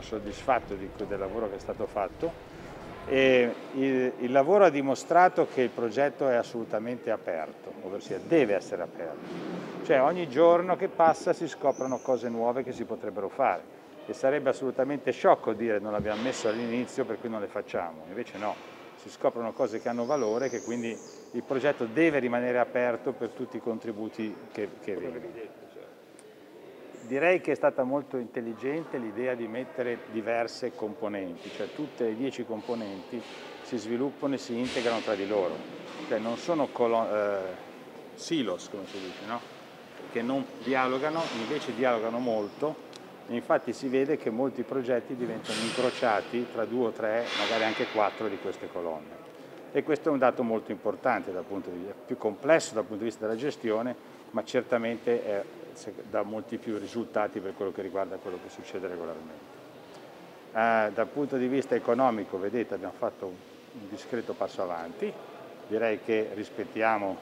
soddisfatto di, del lavoro che è stato fatto e il, il, lavoro ha dimostrato che il progetto è assolutamente aperto, ovvero deve essere aperto. Cioè ogni giorno che passa si scoprono cose nuove che si potrebbero fare e sarebbe assolutamente sciocco dire non l'abbiamo messo all'inizio per cui non le facciamo, invece no, si scoprono cose che hanno valore e che quindi il progetto deve rimanere aperto per tutti i contributi che, che vengono. Direi che è stata molto intelligente l'idea di mettere diverse componenti, cioè tutte le dieci componenti si sviluppano e si integrano tra di loro, cioè non sono eh, silos, come si dice, no? che non dialogano, invece dialogano molto e infatti si vede che molti progetti diventano incrociati tra due o tre, magari anche quattro di queste colonne. E questo è un dato molto importante, dal punto di vista, più complesso dal punto di vista della gestione, ma certamente è dà molti più risultati per quello che riguarda quello che succede regolarmente. Eh, dal punto di vista economico, vedete, abbiamo fatto un discreto passo avanti, direi che rispettiamo,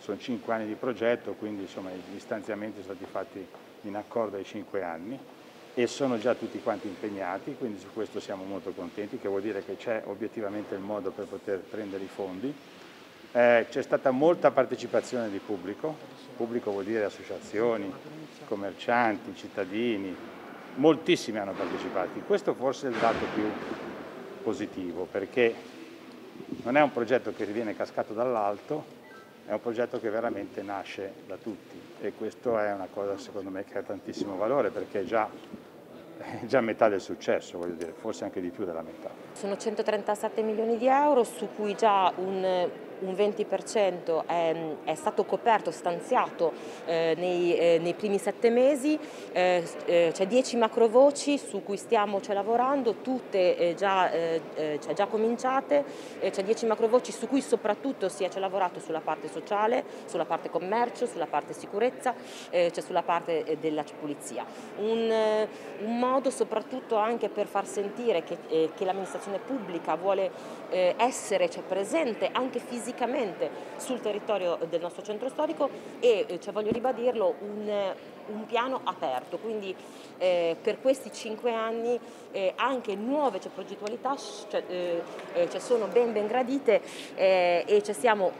sono cinque anni di progetto, quindi insomma, gli stanziamenti sono stati fatti in accordo ai cinque anni e sono già tutti quanti impegnati, quindi su questo siamo molto contenti, che vuol dire che c'è obiettivamente il modo per poter prendere i fondi. Eh, c'è stata molta partecipazione di pubblico, pubblico vuol dire associazioni, commercianti, cittadini, moltissimi hanno partecipato. Questo forse è il dato più positivo perché non è un progetto che viene cascato dall'alto, è un progetto che veramente nasce da tutti. E questo è una cosa secondo me che ha tantissimo valore perché già è già metà del successo, voglio dire, forse anche di più della metà. Sono 137 milioni di euro su cui già un un 20% è, è, stato coperto, stanziato eh, nei, eh, nei, primi sette mesi, eh, eh c'è 10 macrovoci su cui stiamo cioè, lavorando, tutte eh, già, eh, cioè, già, cominciate, c'è 10 macrovoci su cui soprattutto si è cioè, lavorato sulla parte sociale, sulla parte commercio, sulla parte sicurezza, cioè sulla parte della pulizia. Un, un, modo soprattutto anche per far sentire che, che l'amministrazione pubblica vuole essere cioè, presente anche fisicamente fisicamente sul territorio del nostro centro storico e, eh, cioè, voglio ribadirlo, un, un piano aperto, quindi eh, per questi cinque anni eh, anche nuove cioè, progettualità cioè, eh, eh cioè sono ben ben gradite eh, e ci siamo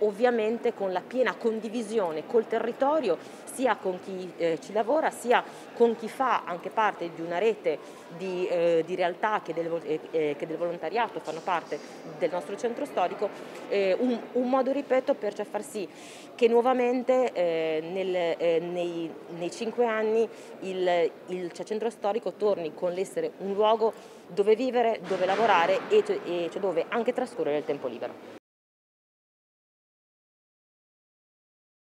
ovviamente con la piena condivisione col territorio, sia con chi eh, ci lavora, sia con chi fa anche parte di una rete di, eh, di realtà che del, eh che del, volontariato fanno parte del nostro centro storico, eh, un, un, modo, ripeto, per cioè far sì che nuovamente eh, nel, nei, nei, cinque anni il, il cioè, centro storico torni con l'essere un luogo dove vivere, dove lavorare e, e cioè dove anche trascorrere il tempo libero.